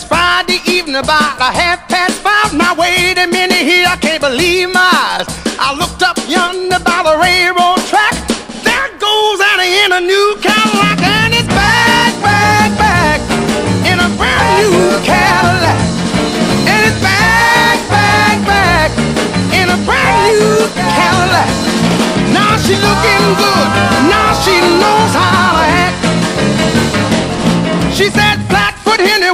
Friday evening about a half past five. Now wait a minute here, I can't believe my eyes. I looked up yonder by the railroad track. There goes Annie in a new Cadillac, and it's back, back, back in a brand new Cadillac. And it's back, back, back in a brand new Cadillac. Now she looking good. Now she knows how to act. She said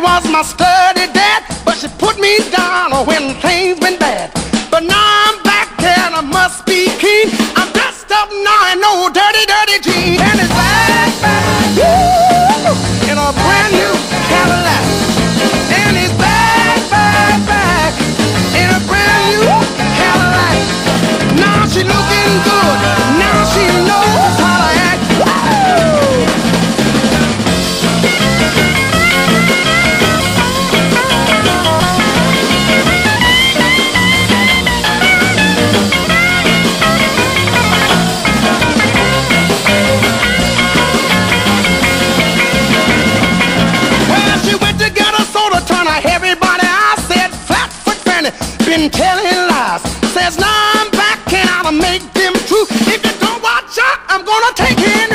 was my study dad, but she put me down when things been bad. But now I'm back and I must be keen. I'm dressed up now in no dirty, dirty jeans. been telling lies. Says now I'm back and I'll make them true. If you don't watch out, I'm gonna take it.